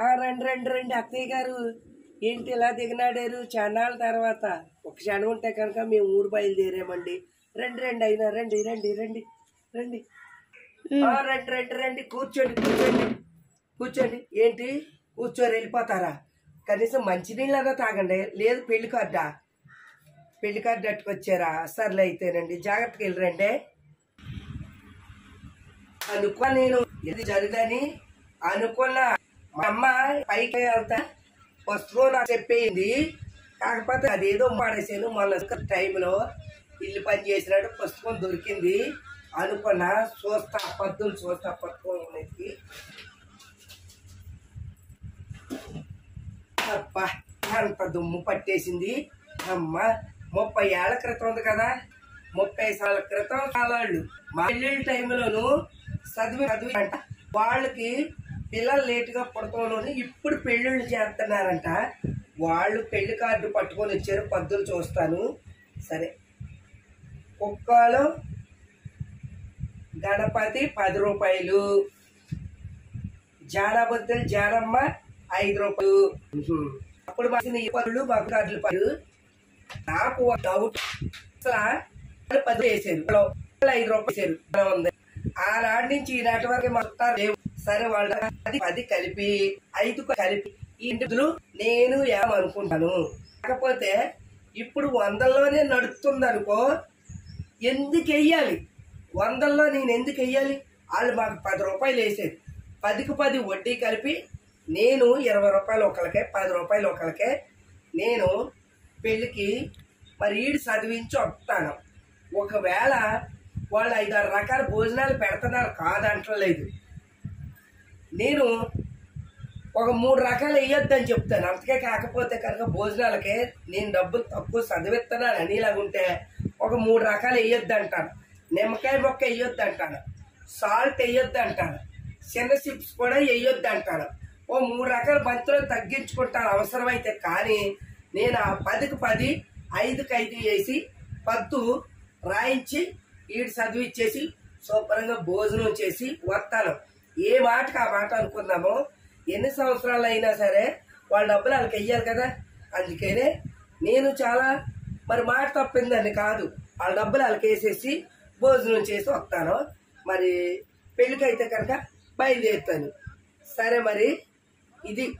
ఆ రండి రండి రండి. అత్తయ్య గారు ఏంటి ఇలా దిగనాడారు? చన్నాల తర్వాత ఒక క్షణం ఉంటే కనుక మేము ఊరు బయలుదేరామండి. రండి రండి అయినా రండి రండి రండి రండి. ఆ, రండి రండి రండి. కూర్చోండి కూర్చోండి. కూర్చోండి. ఏంటి? కూర్చోరు వెళ్ళిపోతారా? కనీసం మంచినీళ్ళన్నా తాగండి. లేదు పెళ్ళి కార్డా? పెళ్ళి కార్డు అట్టుకొచ్చారా సర్లే అయితేనండి. జాగ్రత్తగా వెళ్ళరండి. అనుకో నేను ఇది జరగదని అనుకున్న. మా అమ్మ పైకి వెళ్తా వస్తువు నాకు చెప్పేయింది. కాకపోతే అదేదో మానేసాను మొన్న టైంలో ఇల్లు పని చేసినట్టు పుస్తకం దొరికింది. అనుకున్నా చూస్తా పద్దులు చూస్తా పుస్తకం అనేది అబ్బా అంత దుమ్ము పట్టేసింది. అమ్మ ముప్పై ఏళ్ళ క్రితం ఉంది కదా. ముప్పై సార్ల క్రితం కాలాళ్ళు మా పెళ్ళిళ్ళ టైంలోను చదివి చదివి అంట వాళ్ళకి పిల్లలు లేటుగా పుడతంలోని ఇప్పుడు పెళ్ళిళ్ళు చేస్తున్నారంట. వాళ్ళు పెళ్ళి కార్డు పట్టుకొని వచ్చారు పద్దులు చూస్తాను. సరే. కుక్కలు గణపతి పది రూపాయలు. జానబద్దులు జానమ్మ ఐదు రూపాయలు. అప్పుడు ఈ పనులు మాకు కార్డులు పనులు నాకు డౌట్ అసలు పది వేసారు. ఐదు రూపాయలు వేసారు. ఉంది. ఆనాటి నుంచి ఈనాటి వరకు మొత్తం లేవు. సరే వాళ్ళ పది పది కలిపి ఐదు కలిపి ఈ నేను ఏమనుకుంటాను? కాకపోతే ఇప్పుడు వందల్లోనే నడుస్తుంది అనుకో ఎందుకు వెయ్యాలి? వందల్లో నేను ఎందుకు వెయ్యాలి? వాళ్ళు మాకు పది రూపాయలు వేసేది పదికి పది వడ్డీ కలిపి నేను ఇరవై రూపాయలు ఒకరికే పది రూపాయలు ఒకరికే నేను పెళ్ళికి మరి ఈడు చదివించి వస్తాను. ఒకవేళ వాళ్ళు ఐదారు రకాల భోజనాలు పెడుతున్నారు కాదంటలేదు. నేను ఒక మూడు రకాలు వేయొద్దని చెప్తాను. అంతకే కాకపోతే కనుక భోజనాలకే నేను డబ్బులు తక్కువ చదివిస్తున్నాను అనేలాగుంటే ఒక మూడు రకాలు వేయొద్దు అంటాను నిమ్మకాయ మొక్క వేయొద్దు అంటాను సాల్ట్ వేయొద్దు అంటాను చిన్న చిప్స్ కూడా వేయొద్దు అంటాను ఓ మూడు రకాల బంతులు తగ్గించుకుంటాను అవసరమైతే కానీ నేను ఆ పదికి పది ఐదుకి ఐదు వేసి పద్దు రాయించి ఈడు చదివిచ్చేసి శుభ్రంగా భోజనం చేసి వస్తాను ఏ మాటకు ఆ మాట అనుకున్నామో ఎన్ని సంవత్సరాలు అయినా సరే వాళ్ళ డబ్బులు వాళ్ళకి వెయ్యాలి కదా? అందుకనే నేను చాలా మరి మాట తప్పిందని కాదు. వాళ్ళ డబ్బులు వాళ్ళకి వేసేసి భోజనం చేసి వస్తాను. మరి పెళ్ళికైతే కనుక బయలుదేరుతాను. సరే మరి ఇది